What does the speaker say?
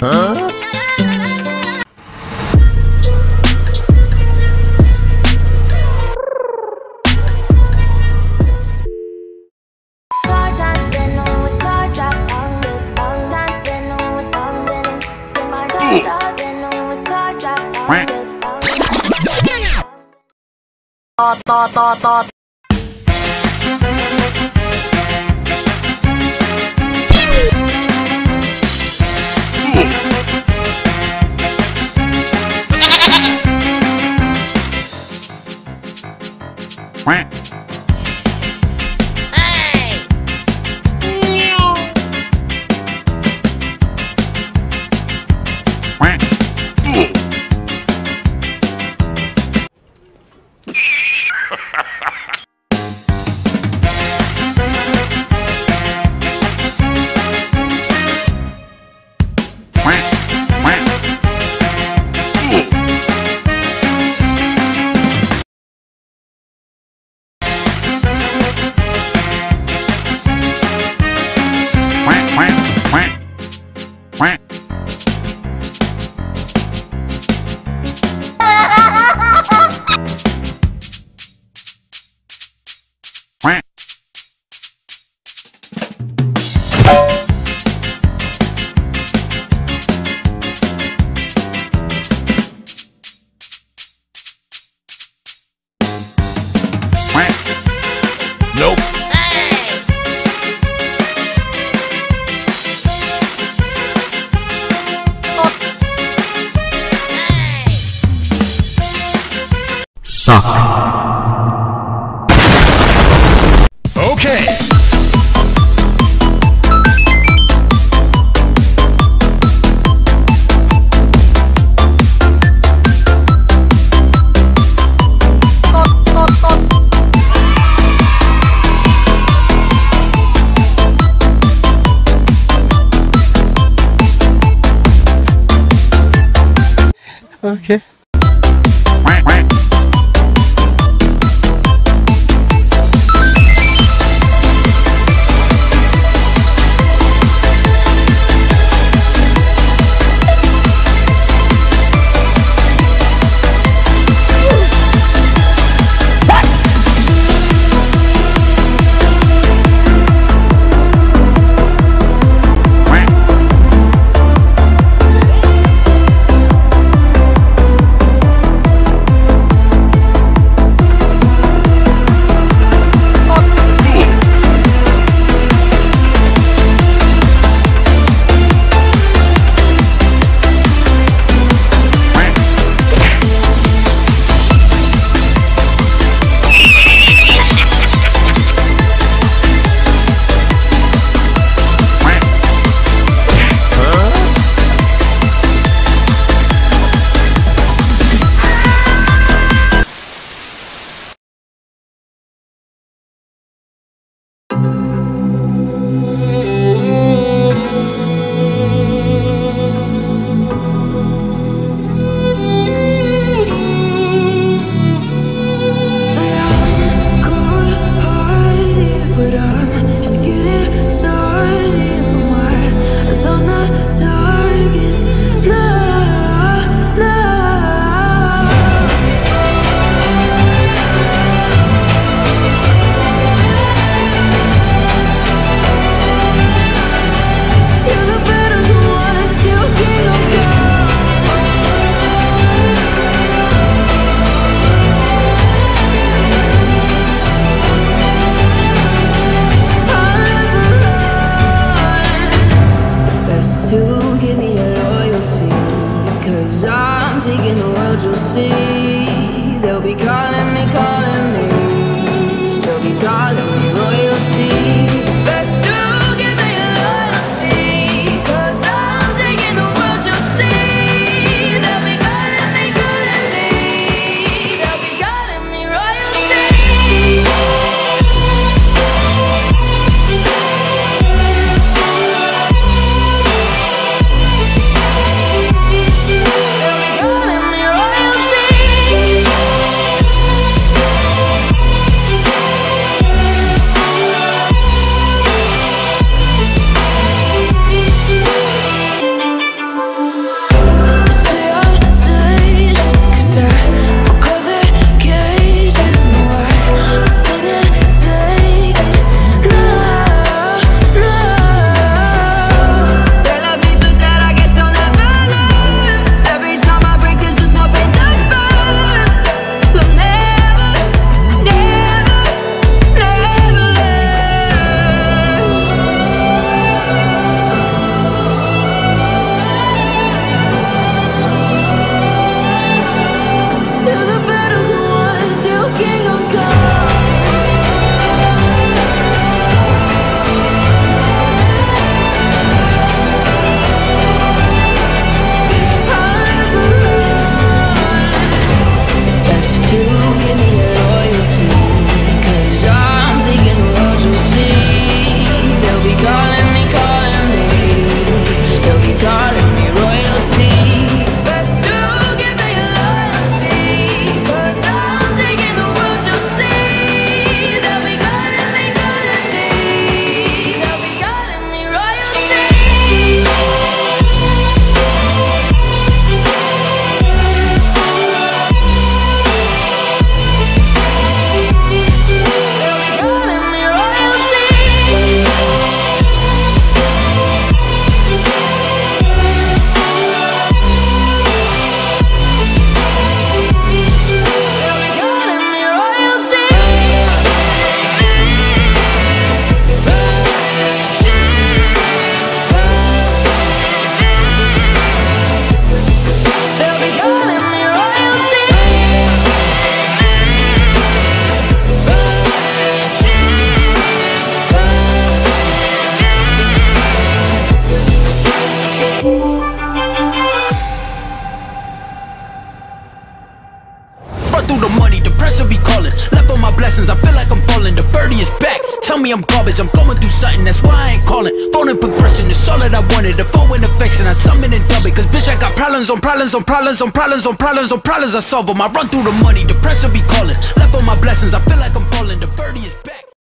huh? Ba ba ba ba Nope. Suck. Okay. Okay. God me I'm garbage, I'm going through something, that's why I ain't calling. Phone and progression, it's all that I wanted. The phone in affection, I summon and dub it. Cause bitch, I got problems on problems on problems on problems on problems on problems. I solve them. I run through the money, the pressure be calling. Left on my blessings, I feel like I'm falling. The birdie is.